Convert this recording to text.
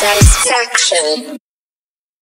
satisfaction.